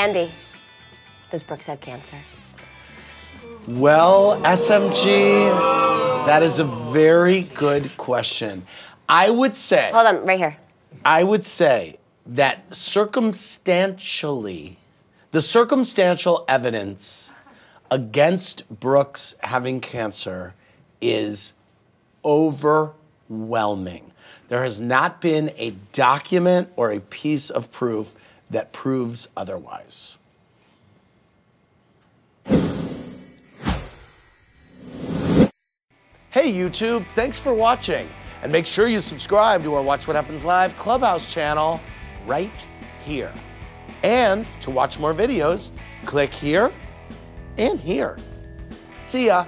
Andy, does Brooks have cancer? Well, SMG, that is a very good question. I would say, Hold on, right here. I would say that circumstantially, the circumstantial evidence against Brooks having cancer is overwhelming. There has not been a document or a piece of proof that proves otherwise. Hey YouTube, thanks for watching. And make sure you subscribe to our Watch What Happens Live Clubhouse channel right here. And to watch more videos, click here and here. See ya.